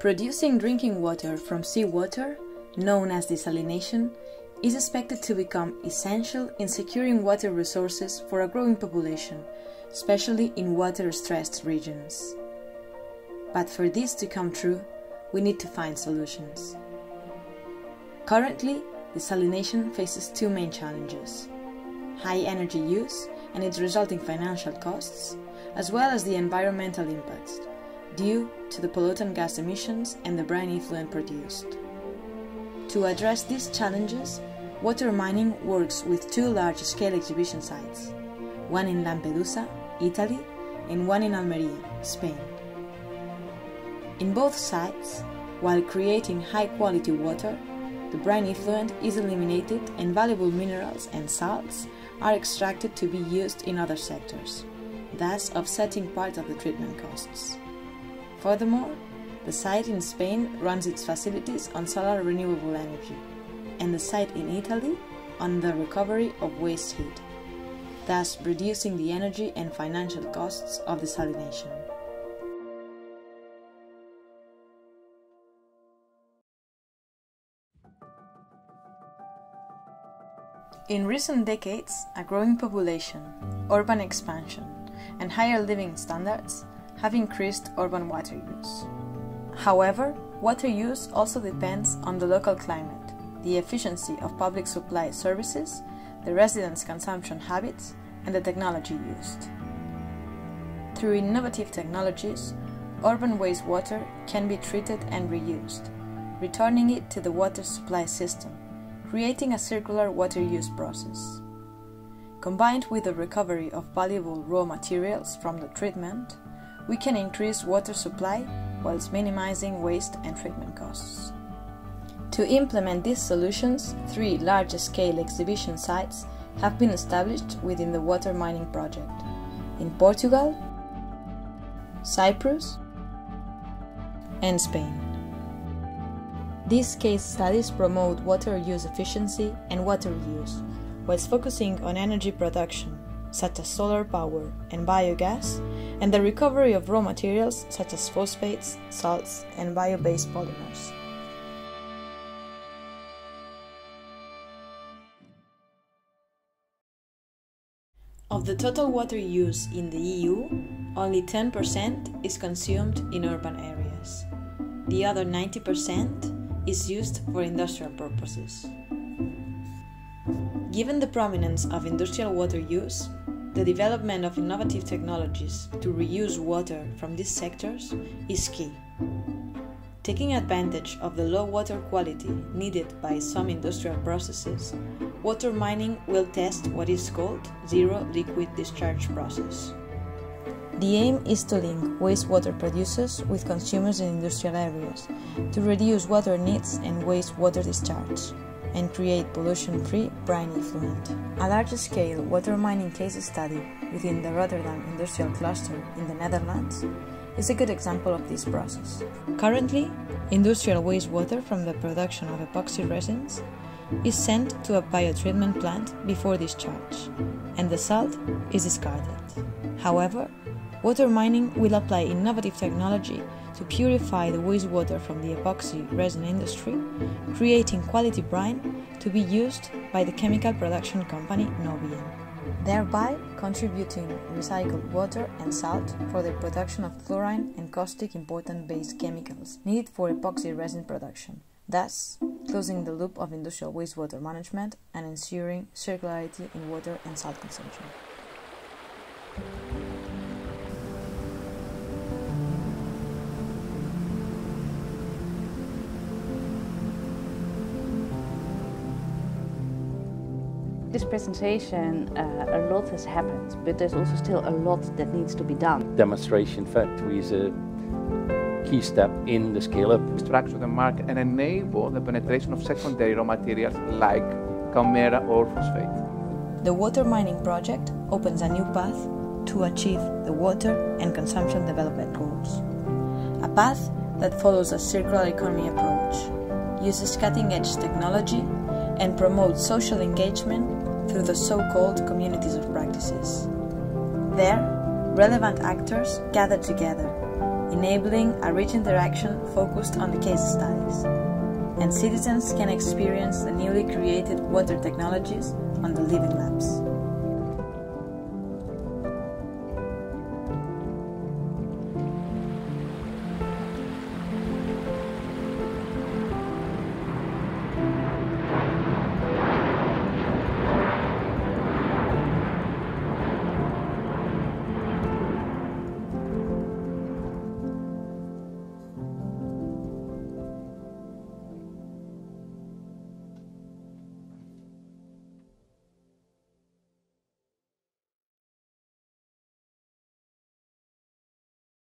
Producing drinking water from seawater, known as desalination, is expected to become essential in securing water resources for a growing population, especially in water stressed regions. But for this to come true, we need to find solutions. Currently, desalination faces two main challenges high energy use and its resulting financial costs, as well as the environmental impacts due to the pollutant gas emissions and the brine effluent produced. To address these challenges, water mining works with two large scale exhibition sites one in Lampedusa, Italy, and one in Almeria, Spain. In both sites, while creating high quality water, the brine effluent is eliminated and valuable minerals and salts are extracted to be used in other sectors, thus offsetting part of the treatment costs. Furthermore, the site in Spain runs its facilities on solar renewable energy, and the site in Italy on the recovery of waste heat, thus reducing the energy and financial costs of desalination. In recent decades, a growing population, urban expansion, and higher living standards have increased urban water use. However, water use also depends on the local climate, the efficiency of public supply services, the residents' consumption habits, and the technology used. Through innovative technologies, urban wastewater can be treated and reused, returning it to the water supply system creating a circular water use process. Combined with the recovery of valuable raw materials from the treatment, we can increase water supply whilst minimizing waste and treatment costs. To implement these solutions, three large scale exhibition sites have been established within the water mining project in Portugal, Cyprus, and Spain. These case studies promote water use efficiency and water reuse, whilst focusing on energy production, such as solar power and biogas, and the recovery of raw materials such as phosphates, salts, and bio based polymers. Of the total water use in the EU, only 10% is consumed in urban areas. The other 90% is used for industrial purposes. Given the prominence of industrial water use, the development of innovative technologies to reuse water from these sectors is key. Taking advantage of the low water quality needed by some industrial processes, water mining will test what is called zero liquid discharge process. The aim is to link wastewater producers with consumers in industrial areas to reduce water needs and wastewater discharge and create pollution free brine effluent. A large scale water mining case study within the Rotterdam industrial cluster in the Netherlands is a good example of this process. Currently, industrial wastewater from the production of epoxy resins is sent to a biotreatment plant before discharge, and the salt is discarded. However, Water mining will apply innovative technology to purify the wastewater from the epoxy resin industry, creating quality brine to be used by the chemical production company Nobian, thereby contributing recycled water and salt for the production of chlorine and caustic important base chemicals needed for epoxy resin production, thus closing the loop of industrial wastewater management and ensuring circularity in water and salt consumption. This presentation, uh, a lot has happened, but there's also still a lot that needs to be done. Demonstration factory is a key step in the scale-up. Structure the market and enable the penetration of secondary raw materials like Kaumera or phosphate. The water mining project opens a new path to achieve the water and consumption development goals. A path that follows a circular economy approach, uses cutting-edge technology and promote social engagement through the so-called communities of practices. There, relevant actors gather together, enabling a rich interaction focused on the case studies. And citizens can experience the newly created water technologies on the living labs.